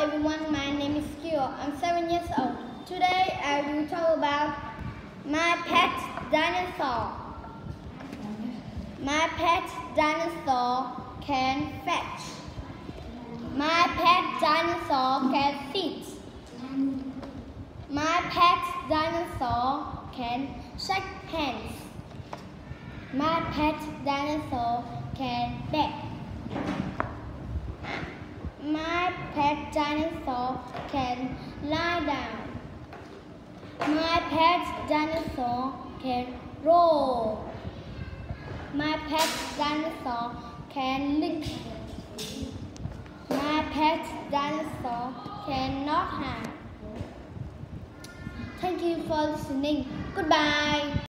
everyone, my name is Khôi. I'm seven years old. Today I will talk about my pet dinosaur. My pet dinosaur can fetch. My pet dinosaur can sit. My pet dinosaur can shake hands. My pet dinosaur can beg. My dinosaur can lie down. My pet dinosaur can roll. My pet dinosaur can lick. My pet dinosaur cannot hide. Thank you for listening. Goodbye.